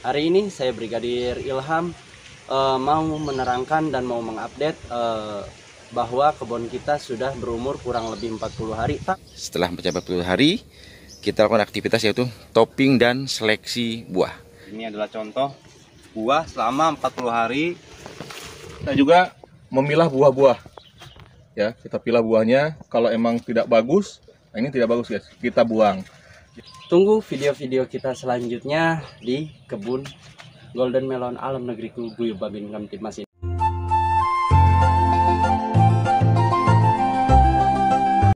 Hari ini saya Brigadir Ilham eh, mau menerangkan dan mau mengupdate eh, bahwa kebun kita sudah berumur kurang lebih 40 hari. Setelah mencapai 40 hari, kita lakukan aktivitas yaitu topping dan seleksi buah. Ini adalah contoh buah selama 40 hari. Kita juga memilah buah-buah. Ya, kita pilah buahnya. Kalau emang tidak bagus, nah ini tidak bagus guys, kita buang. Tunggu video-video kita selanjutnya di kebun Golden Melon Alam Negeriku Guyub Babin Kamtipmas ini.